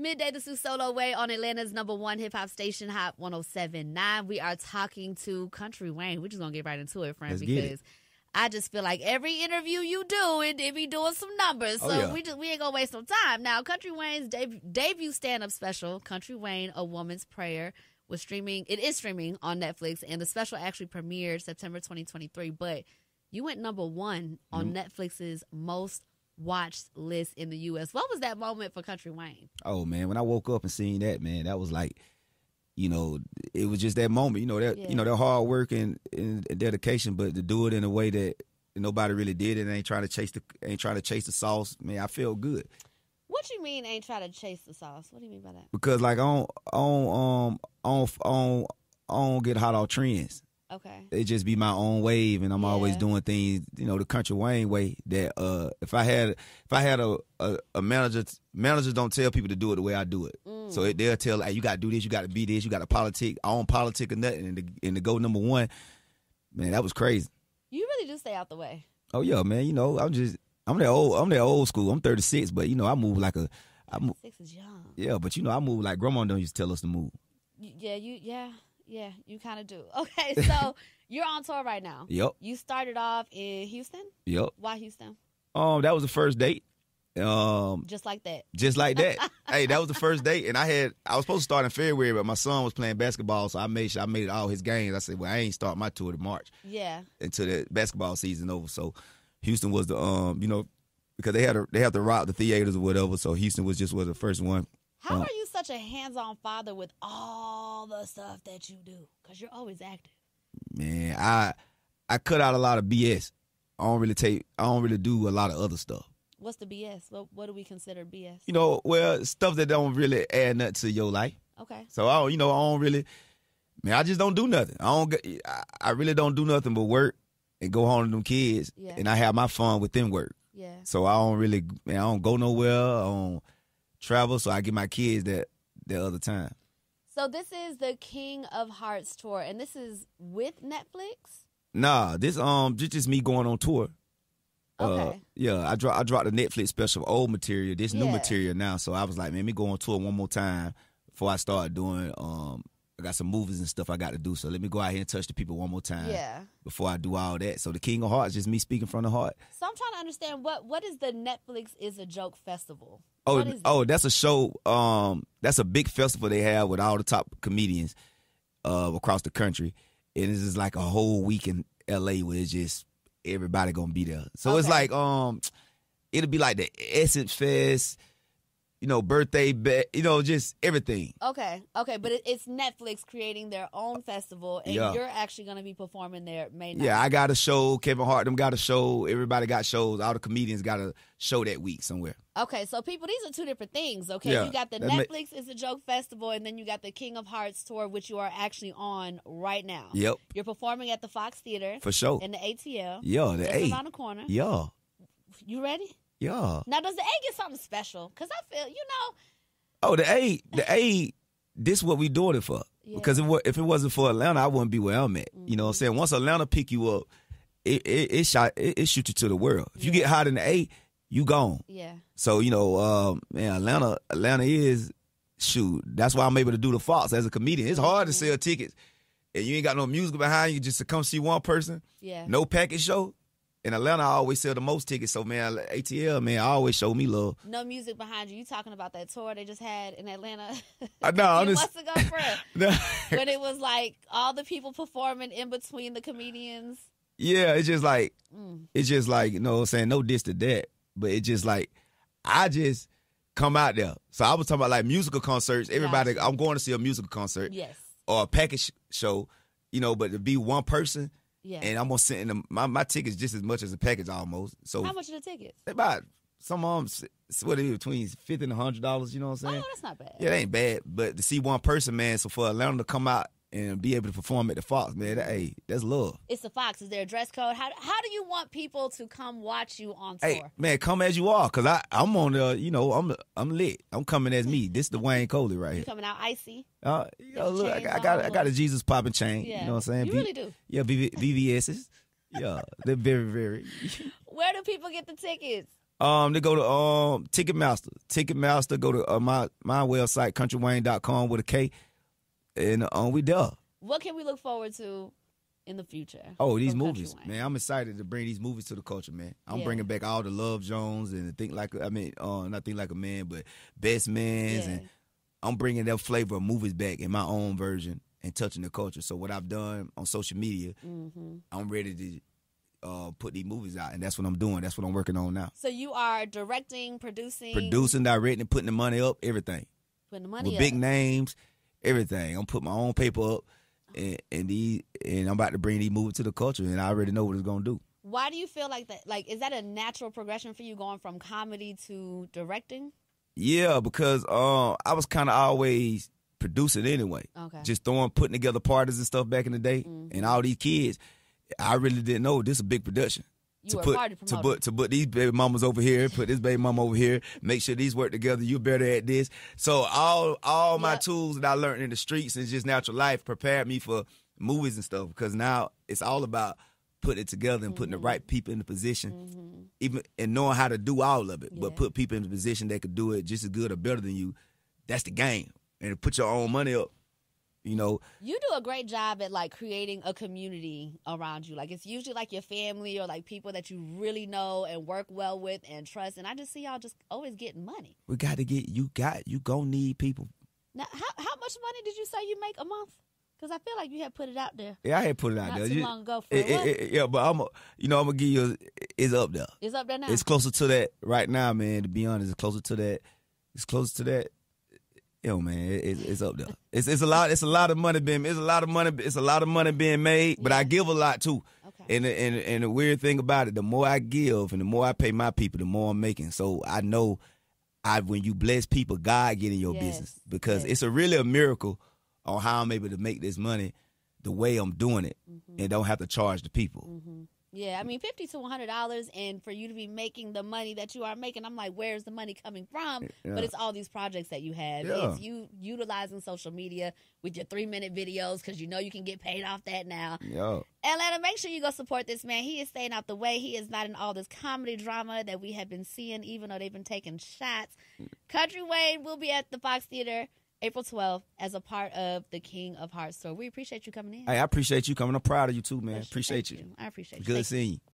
Midday the Sue Solo Way on Atlanta's number one hip hop station, Hot 1079. We are talking to Kountry Wayne. We're just going to get right into it, friend, Let's because I just feel like every interview you do, it, it be doing some numbers. So Oh, yeah. we just we ain't going to waste no time. Now, Kountry Wayne's debut, debut stand up special, Kountry Wayne, A Woman's Prayer, was streaming. It is streaming on Netflix, and the special actually premiered September 2023. But you went number one on Mm-hmm. Netflix's most watched list in the U.S. What was that moment for Kountry Wayne? Oh man, when I woke up and seen that, man, that was like, you know, it was just that moment. You know, that Yeah. you know, their hard work and, and dedication, but to do it in a way that nobody really did it, and ain't trying to chase the ain't trying to chase the sauce. Man, I feel good What you mean ain't trying to chase the sauce? What do you mean by that? because like I don't, um, I don't, I don't get hot off trends. Okay. It just be my own wave, and I'm always doing things, you know, the Kountry Wayne way. That uh, if I had, if I had a, a, a manager, managers don't tell people to do it the way I do it. Mm. So it, they'll tell, like, you got to do this, you got to be this, you got to politic. I don't politic or nothing. And to, and to go number one, man, that was crazy. You really do stay out the way. Oh yeah, man. You know, I'm just, I'm that old, I'm that old school. I'm 36, but you know, I move like a, I move, Six is young. yeah, but you know, I move like grandma don't used to tell us to move. Yeah, you. Yeah, yeah. You kind of do. Okay, so you're on tour right now. Yep, You started off in Houston. yep. Why Houston? Um, that was the first date. Um, Just like that. just like that. hey, that was the first date, and I had I was supposed to start in February, but my son was playing basketball, so I made sure I made it all his games. I said, well, I ain't start my tour to March Yeah. until the basketball season over. So Houston was the um, you know, because they had to, they have to rock the theaters or whatever. So Houston was just was the first one. How Uh, are you such a hands-on father with all the stuff that you do? Because you're always active. Man, I I cut out a lot of BS. I don't really take. I don't really do a lot of other stuff. What's the BS? What What do we consider BS? You know, well, stuff that don't really add nothing to your life. Okay. So I, don't, you know, I don't really. Man, I just don't do nothing. I don't. get- I, I really don't do nothing but work and go home to them kids, Yeah. and I have my fun within work. Yeah. So I don't really. Man, I don't go nowhere. I don't travel. So I get my kids that that other time. So this is the King of Hearts tour, and this is with Netflix. Nah, this um, just just me going on tour. Uh, Okay. yeah, I dropped I dropped the Netflix special old material, this new material now. So I was like, man, let me go on tour one more time before I start doing. Um, I got some movies and stuff I got to do. So let me go out here and touch the people one more time. Yeah. Before I do all that. So the King of Hearts, just me speaking from the heart. So I'm trying to understand what what is the Netflix is a joke festival? Oh, oh, that's a show. Um, that's a big festival they have with all the top comedians uh across the country, and it's just like a whole week in L.A. where it's just everybody gonna be there. So it's like um, it'll be like the Essence Fest, you know, birthday, be- you know, just everything. Okay, okay, but it, it's Netflix creating their own festival, and Yeah. you're actually going to be performing there May 9th. Yeah, I got a show. Kevin Hart them got a show. Everybody got shows. All the comedians got a show that week somewhere. Okay, so people, these are two different things. Okay, Yeah, you got the Netflix is a joke festival, and then you got the King of Hearts tour, which you are actually on right now. Yep, You're performing at the Fox Theater for sure. in the ATL. Yeah, the just A. around the corner. Yeah, You ready? Yeah. Now, does the A get something special? Because I feel, you know, Oh, the A, the A. This what we doing it for? Yeah. Because if, if it wasn't for Atlanta, I wouldn't be where I'm at. You know what I'm saying? Once Atlanta pick you up, it it, it shot it, it shoot you to the world. If you get hot in the A, you gone. yeah. So you know, um, man, Atlanta, Atlanta is shoot. That's why I'm able to do the Fox as a comedian. It's hard to sell tickets, and you ain't got no music behind you just to come see one person. Yeah. No package show. In Atlanta, I always sell the most tickets. So man, ATL man, I always show me love. No music behind you. You talking about that tour they just had in Atlanta? I know. I'm just- ago, bro. when it was like all the people performing in between the comedians. Yeah, it's just like Mm. it's just like you know what I'm saying no diss to that, but it's just like I just come out there. So I was talking about like musical concerts. Everybody, Gotcha. I'm going to see a musical concert Yes. or a package show, you know, but to be one person Yeah. and I'm gonna send them my my tickets just as much as a package almost. So How much are the tickets? about some of them, what it is between fifty and hundred dollars. You know what I'm oh, saying? Oh, that's not bad. Yeah, it ain't bad, but to see one person, man. So for Atlanta to come out and be able to perform at the Fox, man, that, hey, that's love. It's the Fox. Is there a dress code? How how do you want people to come watch you on tour? Hey man, come as you are, cause I I'm on the you know I'm I'm lit. I'm coming as me. This is the Wayne Colley right You here. coming out icy? Uh, you know, look, I, got- I got I got a. Jesus popping chain. Yeah. You know what I'm saying? You really do. Yeah, VV, VVS's. Yeah, they're very very. Where do people get the tickets? Um, they go to um Ticketmaster. Ticketmaster. Go to uh, my my website kountrywayne.com with a K, and um we there. What can we look forward to in the future? Oh, these movies, man! I'm excited to bring these movies to the culture, man. I'm Yeah. bringing back all the Love Jones and think like I mean, uh, not think like a man, but Best Man's, Yeah. and I'm bringing that flavor of movies back in my own version and touching the culture. So what I've done on social media, Mm-hmm. I'm ready to uh, put these movies out, and that's what I'm doing. That's what I'm working on now. So you are directing, producing, Producing, directing, putting the money up, everything putting the money with up. big names, everything. I'm putting my own paper up, and and these, and I'm about to bring these movies to the culture, and I already know what it's gonna do. Why do you feel like that? Like, is that a natural progression for you going from comedy to directing? Yeah, because uh, I was kind of always producing anyway. Okay. Just throwing, putting together parties and stuff back in the day, Mm-hmm. and all these kids. I really didn't know this is a big production. To put to put to put these baby mamas over here, put this baby mama over here, make sure these work together. You're better at this. So all all my Yep. tools that I learned in the streets and just natural life prepared me for movies and stuff. Because now it's all about putting it together and Mm-hmm. putting the right people in the position, even and knowing how to do all of it. Yeah. But put people in the position that could do it just as good or better than you. That's the game. And put your own money up. You know, You do a great job at like creating a community around you. Like it's usually like your family or like people that you really know and work well with and trust. And I just see y'all just always getting money. we got to get you got you gonna need people Now, how how much money did you say you make a month? Because I feel like you had put it out there Yeah, I had put it out not there. too You- long ago. For it- it- it- yeah, but I'm, a, you know, I'm gonna give you. A, it's up there. it's up there now. It's closer to that right now, man. To be honest, it's closer to that. It's closer to that. Yo, man, it, it's, it's up there. It's it's a lot. It's a lot of money being. It's a lot of money. It's a lot of money being made. But I give a lot too. Okay. And the- and and the weird thing about it, the more I give and the more I pay my people, the more I'm making. So I know, I when you bless people, God get in your Yes, business because yes. it's a really a miracle on how I'm able to make this money the way I'm doing it Mm-hmm. and don't have to charge the people. Yeah, I mean, fifty to one hundred dollars, and for you to be making the money that you are making, I'm like, where's the money coming from? Yeah. But it's all these projects that you have. Yeah. It's you utilizing social media with your three minute videos because you know you can get paid off that now. Yo, Atlanta, make sure you go support this man. He is staying out the way. He is not in all this comedy drama that we have been seeing, even though they've been taking shots. Mm. Kountry Wayne will be at the Fox Theater April 12th as a part of the King of Hearts tour. We appreciate you coming in. hey, I appreciate you coming. I'm proud of you too, man. Thank Appreciate you. I appreciate you. Good Thank you. seeing you.